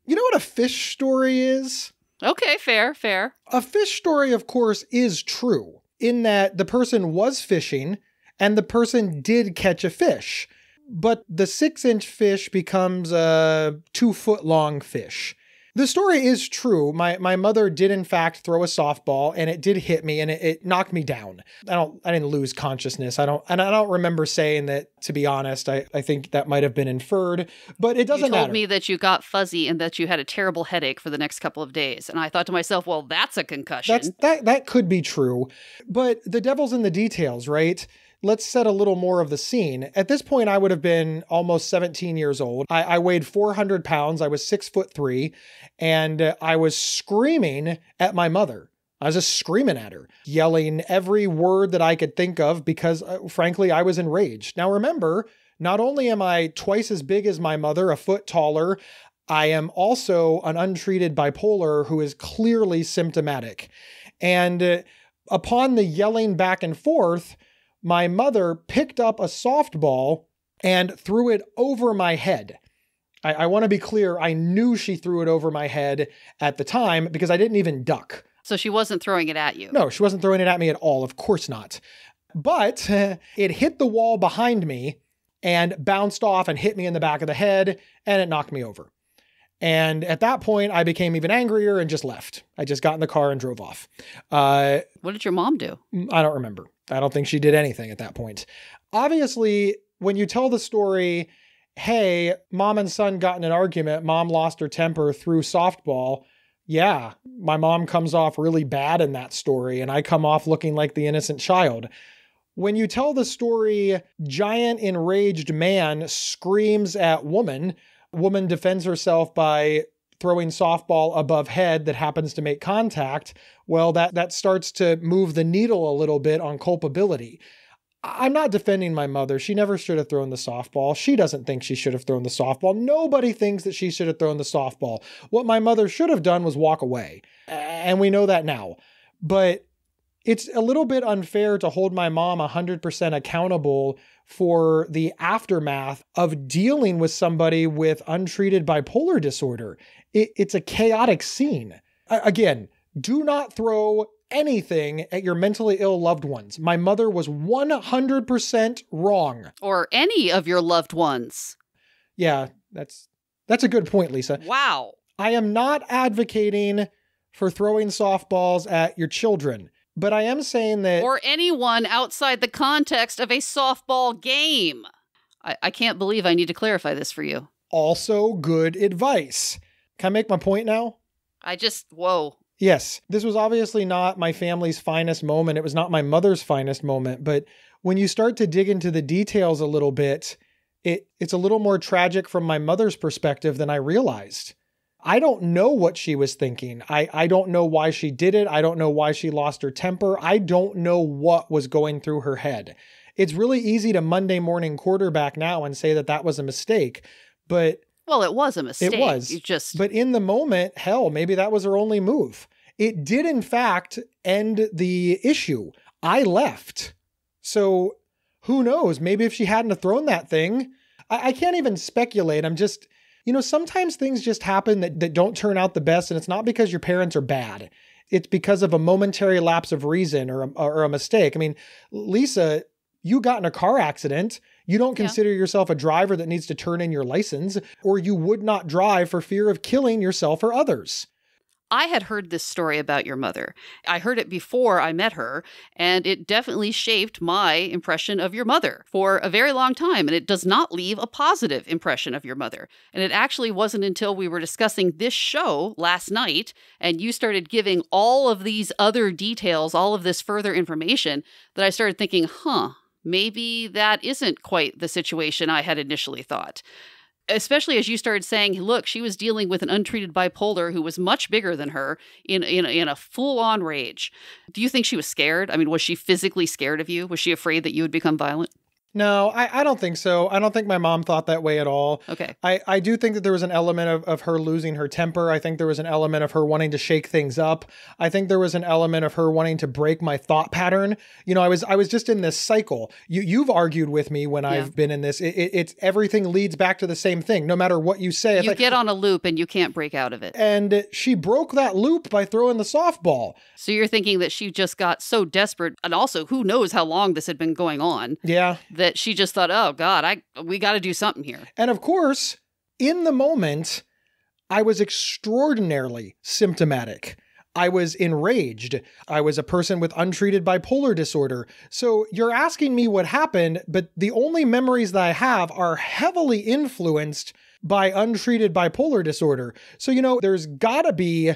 You know what a fish story is? Okay, fair, fair. A fish story, of course, is true in that the person was fishing and the person did catch a fish. But the six inch fish becomes a two foot long fish. The story is true. My my mother did in fact throw a softball and it did hit me and it, it knocked me down. I don't I didn't lose consciousness. I don't and I don't remember saying that to be honest. I, I think that might have been inferred, but it doesn't you told matter. me that you got fuzzy and that you had a terrible headache for the next couple of days. And I thought to myself, well, that's a concussion. That's that that could be true, but the devil's in the details, right? Let's set a little more of the scene. At this point, I would have been almost 17 years old. I, I weighed 400 pounds. I was six foot three, and uh, I was screaming at my mother. I was just screaming at her, yelling every word that I could think of because, uh, frankly, I was enraged. Now, remember, not only am I twice as big as my mother, a foot taller, I am also an untreated bipolar who is clearly symptomatic. And uh, upon the yelling back and forth, my mother picked up a softball and threw it over my head. I, I want to be clear, I knew she threw it over my head at the time because I didn't even duck. So she wasn't throwing it at you. No, she wasn't throwing it at me at all. Of course not. But it hit the wall behind me and bounced off and hit me in the back of the head and it knocked me over. And at that point, I became even angrier and just left. I just got in the car and drove off. Uh, what did your mom do? I don't remember. I don't think she did anything at that point. Obviously, when you tell the story, hey, mom and son got in an argument, mom lost her temper through softball. Yeah, my mom comes off really bad in that story, and I come off looking like the innocent child. When you tell the story, giant enraged man screams at woman, woman defends herself by throwing softball above head that happens to make contact, well, that, that starts to move the needle a little bit on culpability. I'm not defending my mother. She never should have thrown the softball. She doesn't think she should have thrown the softball. Nobody thinks that she should have thrown the softball. What my mother should have done was walk away. And we know that now. But it's a little bit unfair to hold my mom 100% accountable for the aftermath of dealing with somebody with untreated bipolar disorder. It, it's a chaotic scene. Again, do not throw anything at your mentally ill loved ones. My mother was 100% wrong. Or any of your loved ones. Yeah, that's that's a good point, Lisa. Wow. I am not advocating for throwing softballs at your children. But I am saying that. Or anyone outside the context of a softball game. I, I can't believe I need to clarify this for you. Also, good advice. Can I make my point now? I just, whoa. Yes, this was obviously not my family's finest moment. It was not my mother's finest moment. But when you start to dig into the details a little bit, it, it's a little more tragic from my mother's perspective than I realized. I don't know what she was thinking. I, I don't know why she did it. I don't know why she lost her temper. I don't know what was going through her head. It's really easy to Monday morning quarterback now and say that that was a mistake, but well, it was a mistake. It was. You just But in the moment, hell, maybe that was her only move. It did in fact end the issue. I left. So who knows? Maybe if she hadn't thrown that thing, I, I can't even speculate. I'm just you know, sometimes things just happen that, that don't turn out the best, and it's not because your parents are bad. It's because of a momentary lapse of reason or a, or a mistake. I mean, Lisa, you got in a car accident. You don't consider yeah. yourself a driver that needs to turn in your license, or you would not drive for fear of killing yourself or others. I had heard this story about your mother. I heard it before I met her, and it definitely shaped my impression of your mother for a very long time. And it does not leave a positive impression of your mother. And it actually wasn't until we were discussing this show last night and you started giving all of these other details, all of this further information, that I started thinking, huh, maybe that isn't quite the situation I had initially thought especially as you started saying, look, she was dealing with an untreated bipolar who was much bigger than her in in, in a full on rage. Do you think she was scared? I mean, was she physically scared of you? Was she afraid that you would become violent? No, I, I don't think so. I don't think my mom thought that way at all. Okay. I, I do think that there was an element of, of her losing her temper. I think there was an element of her wanting to shake things up. I think there was an element of her wanting to break my thought pattern. You know, I was I was just in this cycle. You you've argued with me when yeah. I've been in this. It, it, it's everything leads back to the same thing. No matter what you say, you like, get on a loop and you can't break out of it. And she broke that loop by throwing the softball. So you're thinking that she just got so desperate, and also who knows how long this had been going on? Yeah. That she just thought, oh God, I we got to do something here. And of course, in the moment, I was extraordinarily symptomatic. I was enraged. I was a person with untreated bipolar disorder. So you're asking me what happened, but the only memories that I have are heavily influenced by untreated bipolar disorder. So, you know, there's gotta be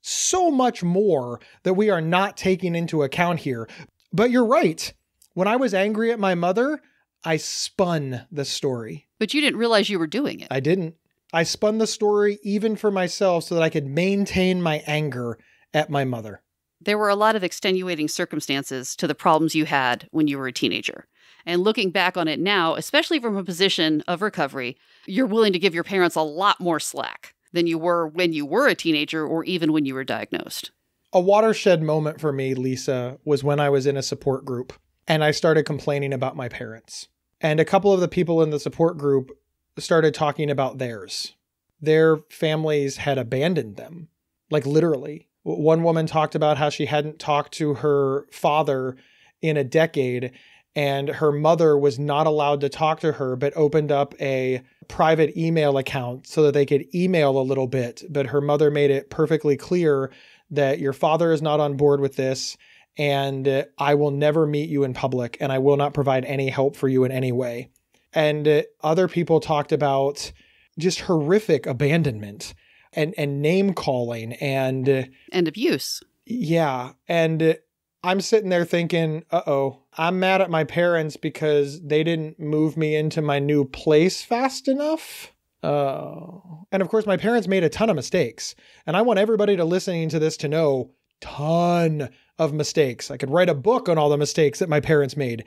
so much more that we are not taking into account here. But you're right. When I was angry at my mother, I spun the story. But you didn't realize you were doing it. I didn't. I spun the story even for myself so that I could maintain my anger at my mother. there were a lot of extenuating circumstances to the problems you had when you were a teenager. And looking back on it now, especially from a position of recovery, you're willing to give your parents a lot more slack than you were when you were a teenager or even when you were diagnosed. A watershed moment for me, Lisa, was when I was in a support group and I started complaining about my parents. And a couple of the people in the support group started talking about theirs. Their families had abandoned them, like literally. One woman talked about how she hadn't talked to her father in a decade and her mother was not allowed to talk to her but opened up a private email account so that they could email a little bit but her mother made it perfectly clear that your father is not on board with this and uh, I will never meet you in public and I will not provide any help for you in any way. And uh, other people talked about just horrific abandonment and and name calling and uh, and abuse. Yeah, and I'm sitting there thinking, "Uh-oh, I'm mad at my parents because they didn't move me into my new place fast enough." Oh. And of course, my parents made a ton of mistakes. And I want everybody to listening to this to know ton of mistakes. I could write a book on all the mistakes that my parents made.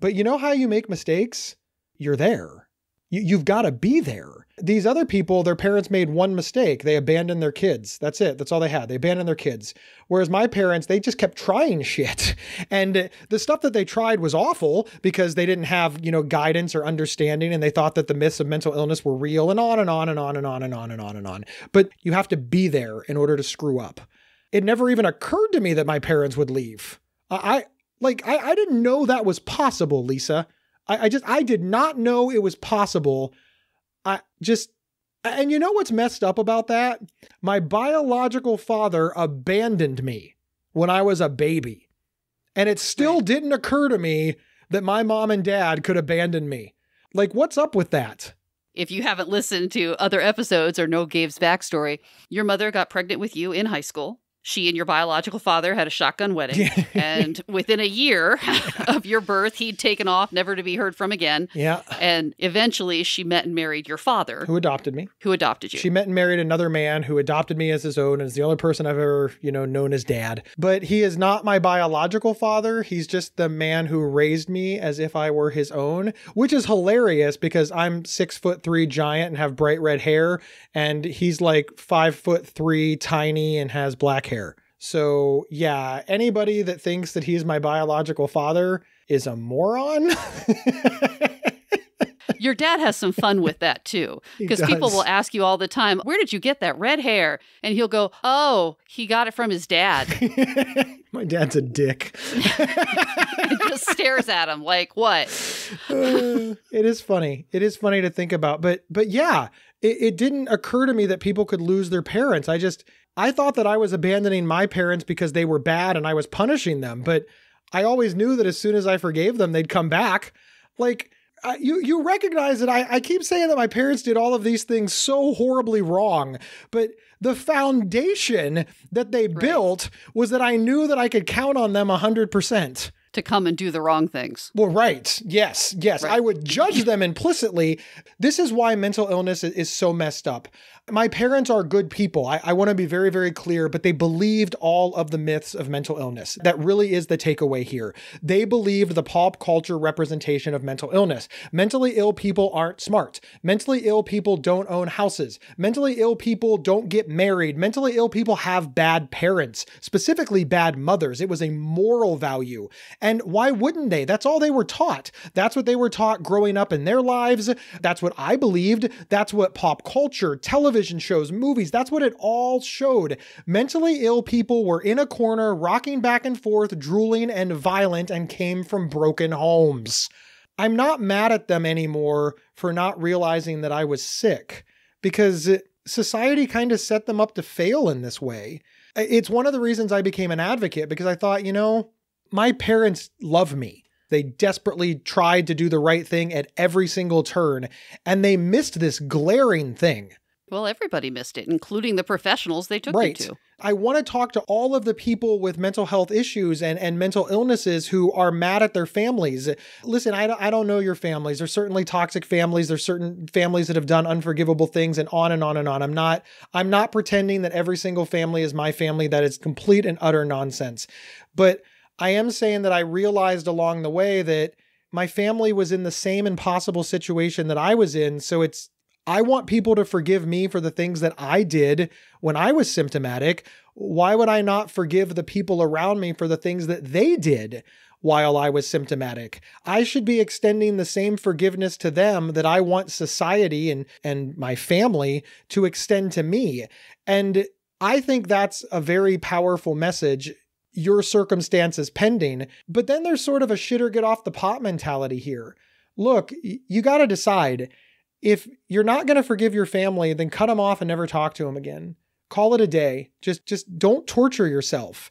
But you know how you make mistakes? You're there. You, you've got to be there. These other people, their parents made one mistake. They abandoned their kids. That's it. That's all they had. They abandoned their kids. Whereas my parents, they just kept trying shit. And the stuff that they tried was awful because they didn't have, you know, guidance or understanding and they thought that the myths of mental illness were real and on and on and on and on and on and on and on. But you have to be there in order to screw up. It never even occurred to me that my parents would leave. I, like I, I didn't know that was possible, Lisa. I, I just I did not know it was possible I just, and you know what's messed up about that? My biological father abandoned me when I was a baby. And it still didn't occur to me that my mom and dad could abandon me. Like, what's up with that? If you haven't listened to other episodes or know Gabe's backstory, your mother got pregnant with you in high school she and your biological father had a shotgun wedding. and within a year of your birth, he'd taken off, never to be heard from again. Yeah. And eventually she met and married your father. Who adopted me. Who adopted you. She met and married another man who adopted me as his own and is the only person I've ever, you know, known as dad. But he is not my biological father. He's just the man who raised me as if I were his own, which is hilarious because I'm six foot three giant and have bright red hair. And he's like five foot three, tiny, and has black hair hair. So, yeah, anybody that thinks that he's my biological father is a moron. Your dad has some fun with that too. Because people will ask you all the time, Where did you get that red hair? And he'll go, Oh, he got it from his dad. My dad's a dick. just stares at him like, What? uh, it is funny. It is funny to think about. But, but yeah, it, it didn't occur to me that people could lose their parents. I just, I thought that I was abandoning my parents because they were bad and I was punishing them, but I always knew that as soon as I forgave them, they'd come back. Like, uh, you you recognize that I, I keep saying that my parents did all of these things so horribly wrong, but the foundation that they right. built was that I knew that I could count on them 100% to come and do the wrong things. Well, right. Yes. Yes. Right. I would judge them implicitly. This is why mental illness is so messed up. My parents are good people. I, I want to be very, very clear, but they believed all of the myths of mental illness. That really is the takeaway here. They believed the pop culture representation of mental illness. Mentally ill people aren't smart. Mentally ill people don't own houses. Mentally ill people don't get married. Mentally ill people have bad parents, specifically bad mothers. It was a moral value. And why wouldn't they? That's all they were taught. That's what they were taught growing up in their lives. That's what I believed. That's what pop culture, television, shows, movies, that's what it all showed. Mentally ill people were in a corner, rocking back and forth, drooling and violent, and came from broken homes. I'm not mad at them anymore for not realizing that I was sick because society kind of set them up to fail in this way. It's one of the reasons I became an advocate because I thought, you know, my parents love me. They desperately tried to do the right thing at every single turn, and they missed this glaring thing. Well, everybody missed it, including the professionals they took Right. you to. I want to talk to all of the people with mental health issues and, and mental illnesses who are mad at their families. Listen, I don't, I don't know your families. There's certainly toxic families. There's certain families that have done unforgivable things and on and on and on. I'm not I'm not pretending that every single family is my family. That is complete and utter nonsense. But I am saying that I realized along the way that my family was in the same impossible situation that I was in. So it's I want people to forgive me for the things that I did when I was symptomatic. Why would I not forgive the people around me for the things that they did while I was symptomatic? I should be extending the same forgiveness to them that I want society and, and my family to extend to me. And I think that's a very powerful message. Your circumstances pending. But then there's sort of a shit or get off the pot mentality here. Look, you got to decide if you're not going to forgive your family, then cut them off and never talk to them again. Call it a day. Just just don't torture yourself.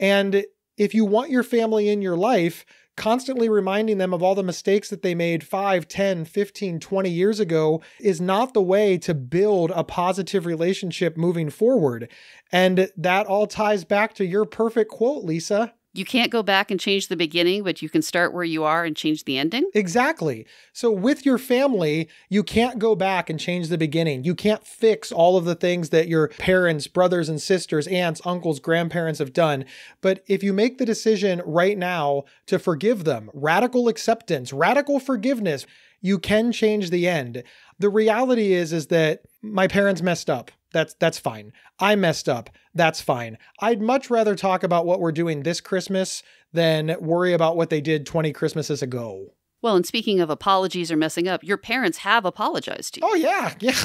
And if you want your family in your life, constantly reminding them of all the mistakes that they made 5, 10, 15, 20 years ago is not the way to build a positive relationship moving forward. And that all ties back to your perfect quote, Lisa. You can't go back and change the beginning, but you can start where you are and change the ending. Exactly. So with your family, you can't go back and change the beginning. You can't fix all of the things that your parents, brothers and sisters, aunts, uncles, grandparents have done. But if you make the decision right now to forgive them, radical acceptance, radical forgiveness, you can change the end. The reality is is that my parents messed up. That's that's fine. I messed up. That's fine. I'd much rather talk about what we're doing this Christmas than worry about what they did 20 Christmases ago. Well, and speaking of apologies or messing up, your parents have apologized to you. Oh yeah, yeah,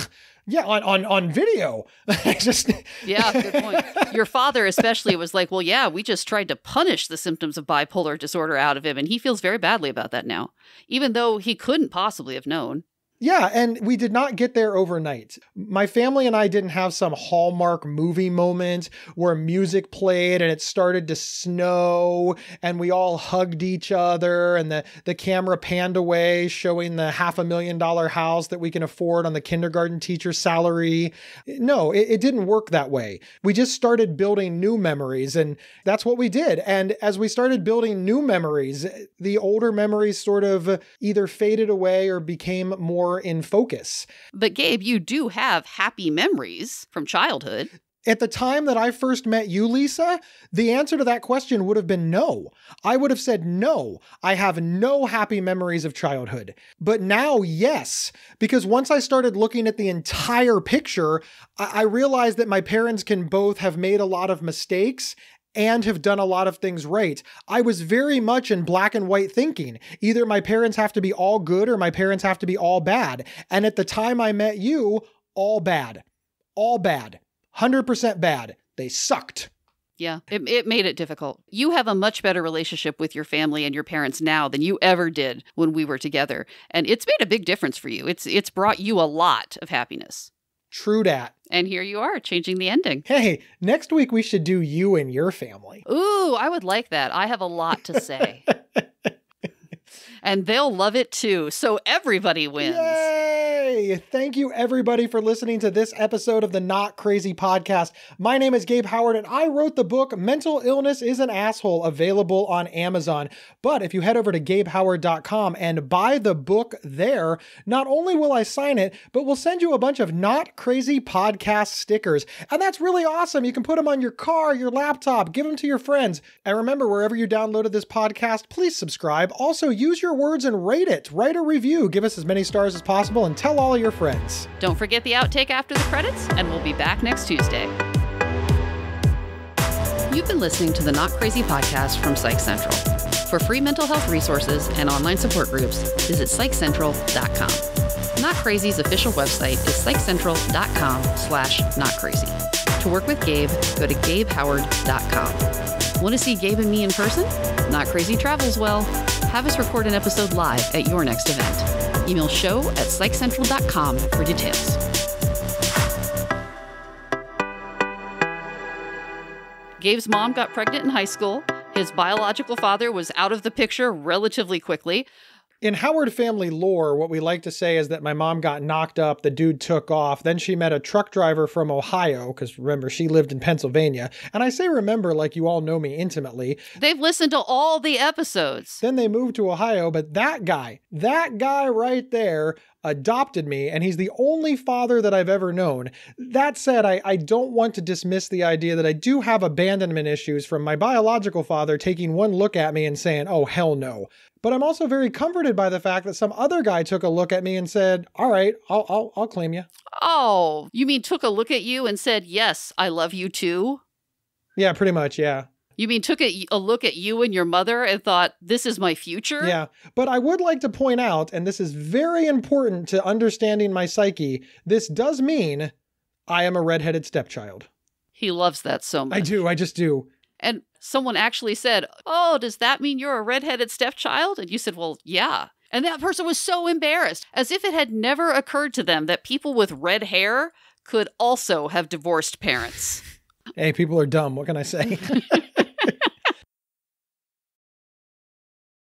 yeah. On on on video. Just Yeah, good point. Your father, especially, was like, Well, yeah, we just tried to punish the symptoms of bipolar disorder out of him. And he feels very badly about that now, even though he couldn't possibly have known. Yeah, and we did not get there overnight. My family and I didn't have some Hallmark movie moment where music played and it started to snow and we all hugged each other and the, the camera panned away showing the half a million dollar house that we can afford on the kindergarten teacher's salary. No, it, it didn't work that way. We just started building new memories and that's what we did. And as we started building new memories, the older memories sort of either faded away or became more in focus. But, Gabe, you do have happy memories from childhood. At the time that I first met you, Lisa, the answer to that question would have been no. I would have said no. I have no happy memories of childhood. But now, yes, because once I started looking at the entire picture, I, I realized that my parents can both have made a lot of mistakes and have done a lot of things right. I was very much in black and white thinking. Either my parents have to be all good or my parents have to be all bad. And at the time I met you, all bad. All bad. 100% bad. They sucked. Yeah, it, it made it difficult. You have a much better relationship with your family and your parents now than you ever did when we were together. And it's made a big difference for you. It's it's brought you a lot of happiness. True dat. And here you are, changing the ending. Hey, next week we should do you and your family. Ooh, I would like that. I have a lot to say. and they'll love it too. So everybody wins. Yay! Thank you everybody for listening to this episode of the Not Crazy podcast. My name is Gabe Howard and I wrote the book Mental Illness is an Asshole available on Amazon. But if you head over to gabehoward.com and buy the book there, not only will I sign it, but we'll send you a bunch of Not Crazy podcast stickers. And that's really awesome. You can put them on your car, your laptop, give them to your friends. And remember, wherever you downloaded this podcast, please subscribe. Also, use your words and rate it. Write a review, give us as many stars as possible, and tell all your friends. Don't forget the outtake after the credits, and we'll be back next Tuesday. You've been listening to the Not Crazy podcast from Psych Central. For free mental health resources and online support groups, visit psychcentral.com. Not Crazy's official website is psychcentral.com slash notcrazy. To work with Gabe, go to gabehoward.com. Want to see Gabe and me in person? Not Crazy travels well. Have us record an episode live at your next event. Email show at psychcentral.com for details. Gabe's mom got pregnant in high school. His biological father was out of the picture relatively quickly. In Howard family lore, what we like to say is that my mom got knocked up, the dude took off, then she met a truck driver from Ohio, because remember, she lived in Pennsylvania. And I say remember like you all know me intimately. They've listened to all the episodes. Then they moved to Ohio, but that guy, that guy right there, adopted me, and he's the only father that I've ever known. That said, I, I don't want to dismiss the idea that I do have abandonment issues from my biological father taking one look at me and saying, oh, hell no. But I'm also very comforted by the fact that some other guy took a look at me and said, all right, I'll, I'll, I'll claim you. Oh, you mean took a look at you and said, yes, I love you too? Yeah, pretty much, yeah. You mean took a, a look at you and your mother and thought, this is my future? Yeah. But I would like to point out, and this is very important to understanding my psyche, this does mean I am a redheaded stepchild. He loves that so much. I do. I just do. And someone actually said, Oh, does that mean you're a redheaded stepchild? And you said, Well, yeah. And that person was so embarrassed, as if it had never occurred to them that people with red hair could also have divorced parents. Hey, people are dumb. What can I say?